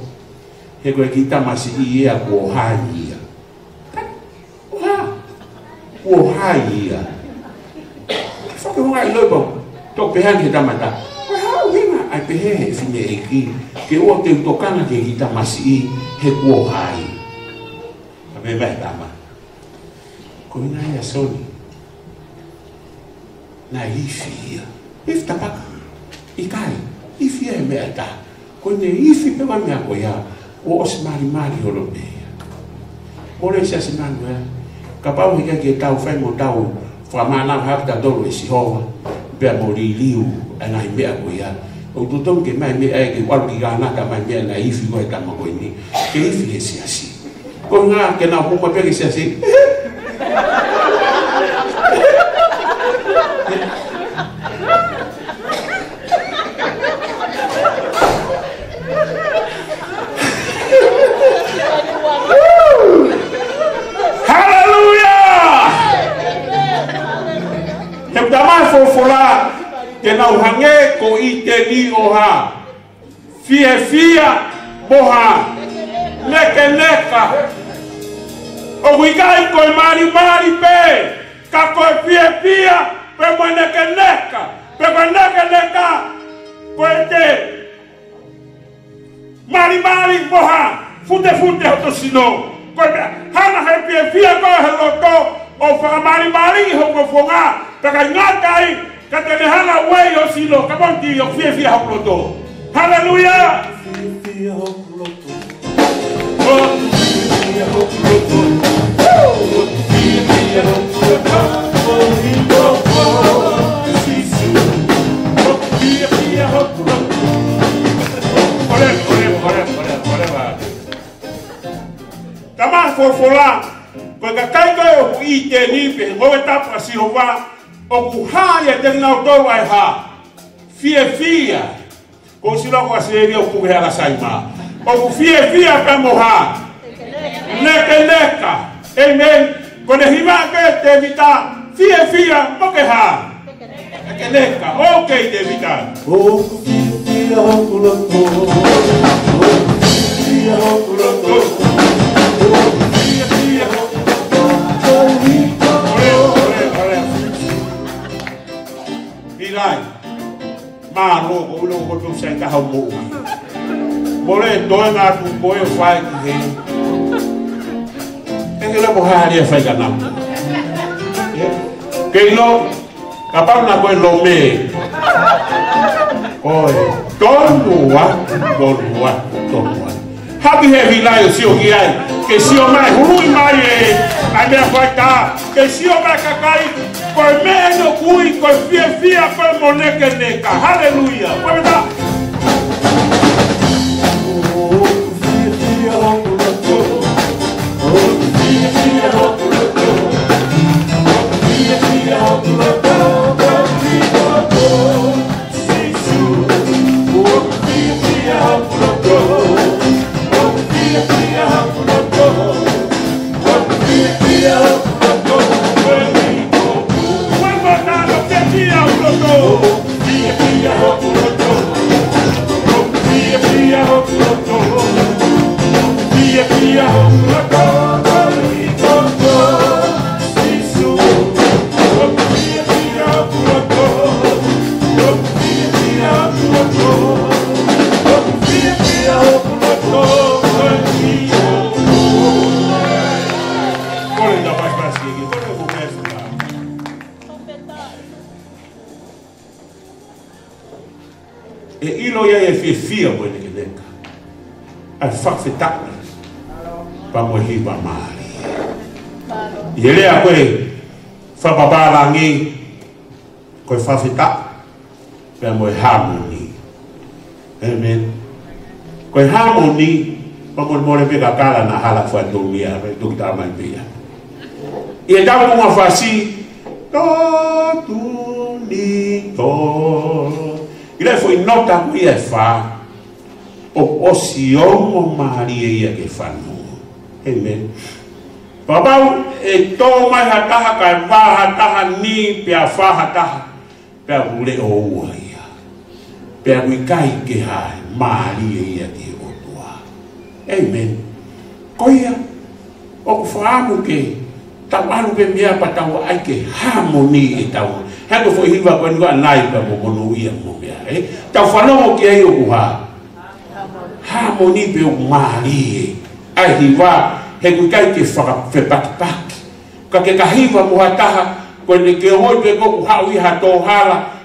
Speaker 2: he go ki ta masi ia ko ha ia wa o ha white label tok pehan kita mata kau hina ai pehe sinye iki ke o te tokana ke kita masi he ko hai ameba tama kuna ya soni na ifia if tapaka ikai ifia meta kone ifi pe wa mia koya o osmari mari holo be Ora ese asimando ya. Kapau hikia ki tau fai mo tau whamanaga tatolu e sihoga pea moliliu enai o koia oututou ke mai mea e ke walu ki ganaka mai mea na ifi koe tamakoini ke ifi e siasi koiga kena hokua pea ke siasi (laughs) eko iteli oha fiefia boha lekeleka owigai koi marimari pe kakoi fiefia pemwenekeleka pekwenekeleka koete pues marimari boha futefute otosino koibea pues hana hefiefia koeheloto ofaka marimari hokofoga pues pekanyata ai Kate me hala wey o si lo, come on give your fear fear hoplo to. Hallelujah! Fear hoplo to. Oh, fear hoplo Por favor, porque acá hay que okuhaya telinautorwaiha fiefia konsila okuasilelia ukuhela saima. Okufiefia pamoha nekeleka amen. Konehivakete vita. Fiefia mokeha nekeleka okei devita okufiefia okuloto okufiefia okuloto Sinai. Maroko ule uko tu senta hauko. Bole doi na tu boyo fai ki he. Engelo mo hali e fai kana. Kelo kapau na boy lome. Oi, tonua, tonua, tonua. Happy heavy life, si o que si o mais a minha vai estar, que si o mais cacai, Koe meno kui, koe fia fia, koe moneke neka. Hallelujah. Koe Oh. hiyo yeye fifia mwenekedeka afafitakna pamuhiba mali yelea kwe fababalangi kwe fafita pamwe harmony amen. Kwe harmony pamwe vega kala na hala fa dunia dukta mambia yedamu mwafasi to tu ni to. E fa o o si o Maria ia ke fa no. Amen. Papa e to mai ha taha ka va ha taha ni pe a fa ha taha pe a ule o ia. Pe kui kai ke ha Maria ia ke o tua. Amen. Koia o ku fa mu ke tau alu pe mea tau ai ke harmoni e tau. hako fo hiva ko nga nai ka bo bolu ia mo ya e ta fa mo ke yo ha ha mo ni be ma ri a hiva he ku kai ke fa fe pat pat ka ke ka hiva mo taha, ko ni ke ho te ko ha wi ha to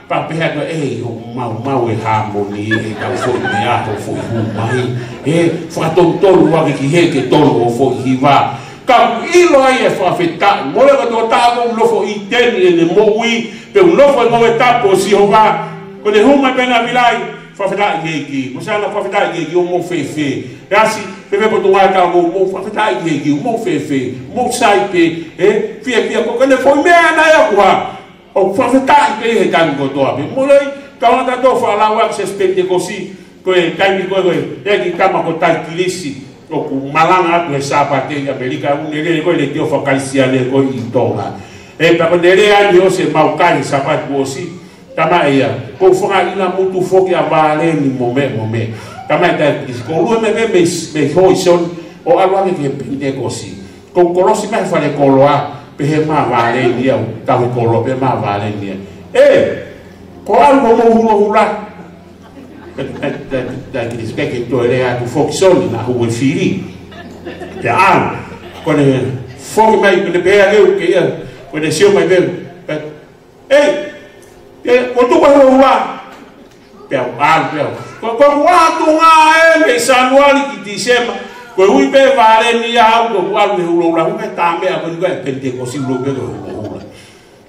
Speaker 2: pa pe ha e yo ma mau e ha mo ni e ka fo ni a to fo fu mai e fa to to wa ki he ke to fo hiva Kab ilo ye so afe ta, mwe go do ta go mlofo iten ene mowi, pe mlofo mwe ta po si hova, kone hume pena vilai, fafita yegi, mwe sa la fafita yegi o mwe fefe, yasi, pepe poto waka mwe, mwe fafita yegi, mwe fefe, mwe saipe, eh, fie fie, kone fo me ana ya kwa, o fafita yegi he kan go do ape, mwe loi, kawanta do fa la wak se spete kosi, kwe kaimi kwe kwe, yegi kama ko takilisi, okumalaŋa tun sapate yabelika unege ko ile tio fokalisiane ko itola eh, e pakondele ya ndio se maukani sapate wosi kama iya ko fonga ila mutu foki abale ni mome mome. Kama e ita ko lume me me me hoison o alwa ke pende kosi. Ko kolosi me fale koloa pe ma vale ndia ta ko kolo pe ma vale ndia e eh, ko algo mo hulo hula dat, dat, dat is bekend door de Volksson, naar hoe Fili. De aan. Kon je voor mij met de berg ook, ja. Kon je zo mij wel. Hé, wat doe je nou waar? Pel, aan, pel. Kon kon wat doen aan, hè, met Sanuari, die december. Kon hoe je bij waren, ja, hoe je waar, hoe je hoe je hoe je daar mee, hoe je bent, ik was in de hoe je hoe je.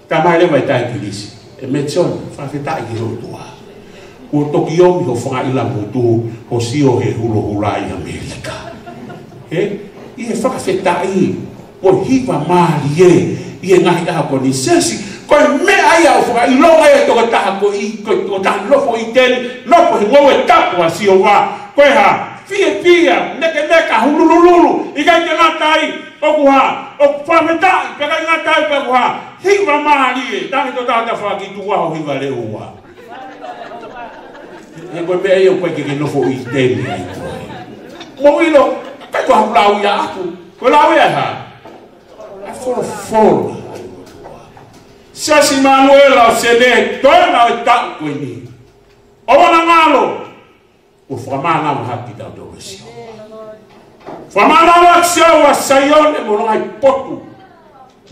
Speaker 2: Daar maak je tijd, Filice. Met zo'n, van vertaal je hoe o toki o mi ho whanga ila mutu ho si o he hulo hula i Amerika. He? I he whakawheta i o hiwa maari e i e ngahi aha ko ni sesi koe me ai au whanga i longa e toka taha ko i ko toka taha lofo i teni lofo he ngau e tapu a si o wā koe ha fie fia neke neka hululululu i kai te ngatai o ku ha o whawheta i kai ngatai pe ku ha hiwa maari e tahi to taha ta whaki tuwa ho hiwa leo wā e koe mea ia koe ke ke nofo i tēni ai koe. Mo ilo, kai koe hapu lau ia aku, koe lau ia ha. A. Sasi Manuela o se ne, toi na o tau koe ni. O wana ngalo, o whamana mo haki tau tau resi. Whamana mo aksio wa sayone mo rongai potu.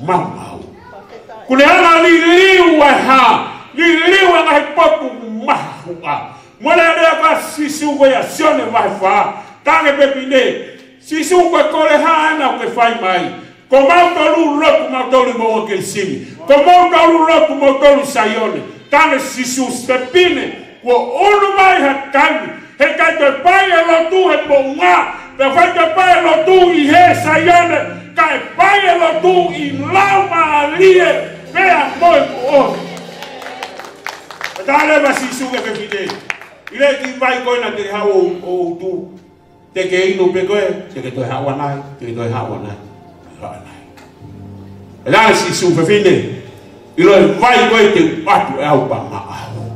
Speaker 2: Mau mau. Kune ana li liu ha, li liu wa ngai potu mahu a. mwanaende yakwa sisiukwe yasione maifaa tange pepine sisiukwe kole haana ukefaimai komautoluulo kumautolu mowokeisimi komautoluulo kumautolu sayone. Tange sisius pepine kuo ulumai hakkangi hekaito paielo he ponga pefaito paielo tuu ihe sayone. Kai paielo tuu ilaumalie pea moi ku ohi Dale, vas-y, souviens que i Ile ki vai koe na te hao o tu. Te ke ino pe koe, te ke toi hao anai te ke toi hao anai Hawa nai. E la si su fe fine. Ilo e vai koe te patu e au pa ma au.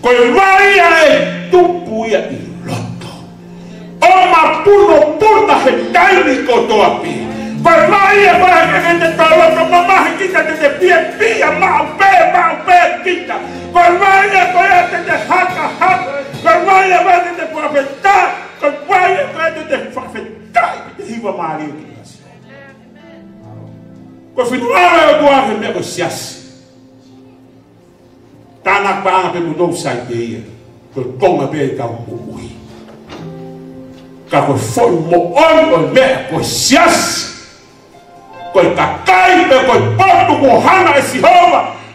Speaker 2: Koe vai a e tupu ia i loto. O ma puno puna he taimi kotoa pi. Vai vai e vai ke te taloto, ma mahi kita te te pia pia ma au pe, ma au pe kita. Vermelha vai te haka haka. Vermelha vai te profetar. Vermelha vai te profetar. Riva Maria que nasce. Ko finua eu go a me negociasse. Tá na pana pe mudou sai dia. Ko tonga be ka mui. Ka ko foi mo on ko me negociasse. Ko ka kai pe ko portu ko hana esse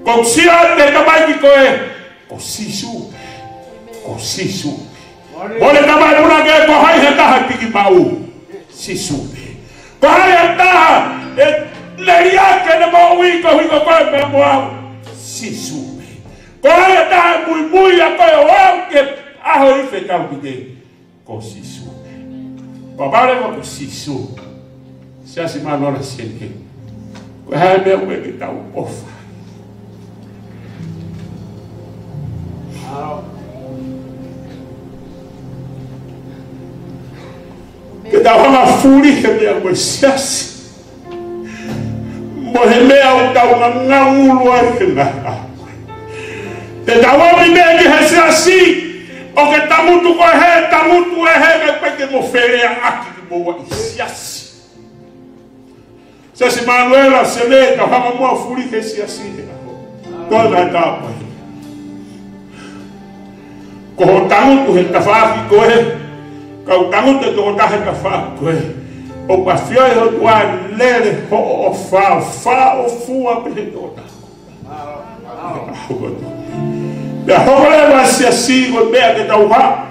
Speaker 2: sukalais. Kau sia te tamai ki koe. Ko sisu. Ko sisu. Ole tamai muna ke ko hai he taha piki pau. Sisu. Kaya taha, e leri ake na mo ui ko hui ko koe me mo au. Sisu me. Kaya taha mui mui a koe o au ke aho i fe tau ki te ko sisu me. Pabare mo ko sisu. Sia si manora sienke. Koe hae mea ue ki tau ofa. Ke tau hanga furi ue siasi. Mo he mea o tau na ngangulu ai ke ngā koe. Te tau ami mea ki he siasi. O ke tamutu koe he, tamutu e he, ke koe ke mo where a aki ki mo wa i siasi. Siasi Manuela se tau hanga mua furi ke siasi he ako. Koe ngai tā koe. Ko ho tamutu he tawhaki koe, kau tamutu te ho tahe tawhaki koe. O pa fioi ho tua o whao, whao fua pe he tō tako. Te hore wa sia si ko mea ke tau ha,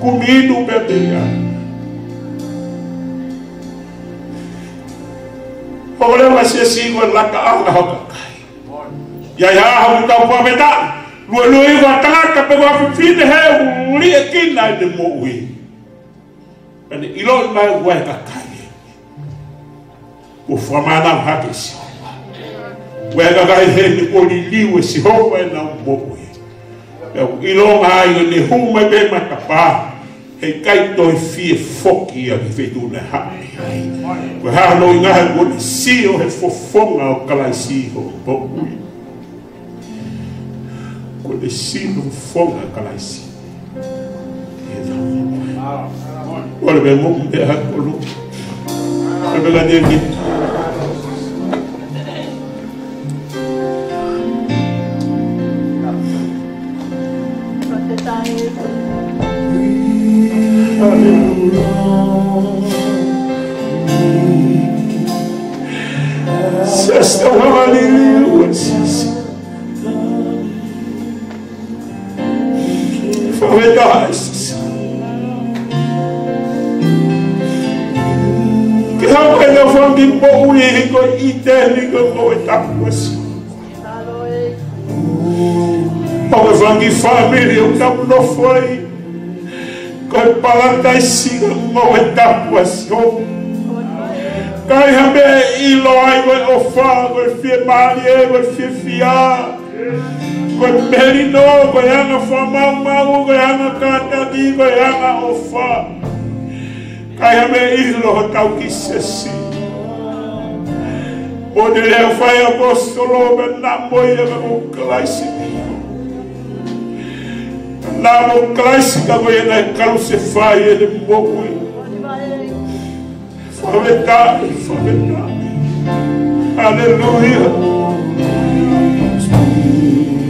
Speaker 2: kuminu pe pe ia. Hore wa sia si ko laka au na hoka kai. lua lua iwa tangata pa kwa fifine he uri e kina i ne mo ui ane ilo i mai wae ka kai ufwa mana mhape si wae ka he ni kori liwe si e na mo Eu ilo mai o ne hu mai be mata. He kai to e fi e foki a ki fe tu na ha. Ko ha no inga ha go ni he fo fo ma o kala si. No fonga kalai si. Ora be mo me ha ko lu. Ora be ni ni. Sesta hallelujah. Levando em bom ego e técnico ou etapas. Ao evangelho família, eu não foi. Com palavras siga ou etapas. Kai hame ilo ai ko ofa ko fie mali e ko fie fia ko meri no ko yanga fa mama ko yanga kata di ko yanga ofa Kai hame ilo tau ki sesi O de le fai apostolo ben na moi e ko klaisi Na mo ka ko yana kalu se fai e de mo Verdade, verdade. Aleluia.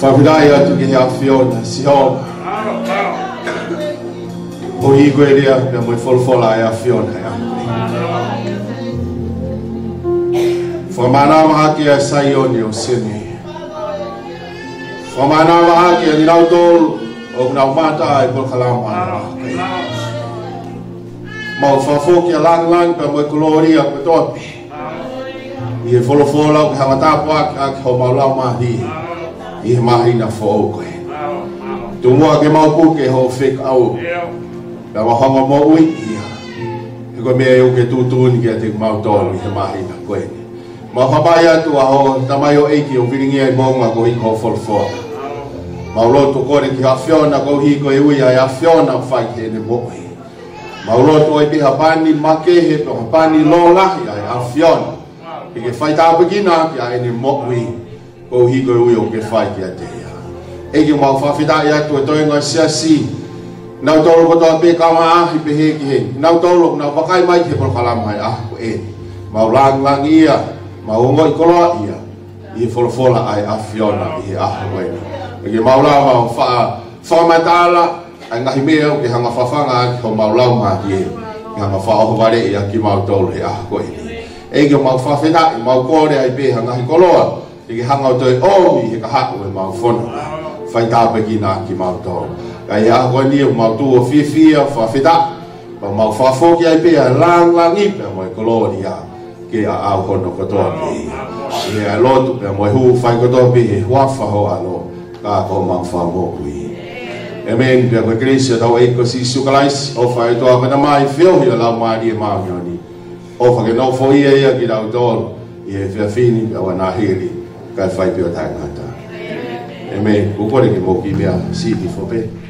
Speaker 2: Favudaya tuge yafiona siona. Oigweria na mwefolofola yafiona ya. Famana wa haki ya sayoni osini. Famana wa haki ya ninaudol o
Speaker 3: na mata e por kalama. Mau fafoki ya lang lang pa mo gloria ko topi. Ye folofola ko hamata pa ak homalama hi. Amen. i he mahi na whao koe. Tō mua ke mau kō ke hao whek au, la wa hanga mō ui ia. He koe mea eo ke tūtūni ke a te mau tōru i he mahi na koe. Ma whamai atu a ho, tamai o eiki o viringi ai mōnga ko i kō wholwhoa. Ma ulo tō kore ki hawhiona ko hi ko e ui ai hawhiona whai ke ne mō ui. Ma ulo tō i piha pāni make he pāni lōlahi ai hawhiona. Ike whaita apagina ki a ene mō ui. Ike whaita. Ko hi ko e ui o ke fai ki a te ia. ki mau whawhita ia tu e toi ngai sia si. Nau tolo ko toa pe kawa ahi pe he ki he. Nau tolo nau wakai mai ke polo kalam hai ah ko e. Mau lang lang ia. Mau ngoi koloa ia. I e wholofola ai a fiona i he ah waina. e. ki mau lau mau wha whamatala. Ai ngahi mea o ke hanga whawhanga ki ho mau lau maa ki e. Ki hanga wha whare i ki mau tolo he ah ko e. E ki mau whawhita i mau kore ai pe hanga hi koloa. Eki hanga o toi o i he ka haku e mau fai tāpe ki nā ki mau tō. Ka i aha koe ni o mau tū o fia fia, wha whita, pa mau wha ai pia lang lang i pēa mo e kolori a ke a au hono kotoa pi. I a lotu pēa mo e hu fai kotoa pi e huafa ho alo, ka ko mau wha mō kui. E koe kresia tau e ko si sukalais, o whai toa kona mai whio hi o lau maari e mau ni. O whake no fo ia ia ki rau tōru, i e whia whini pēa God fight your time, Amen. Amen. Amen.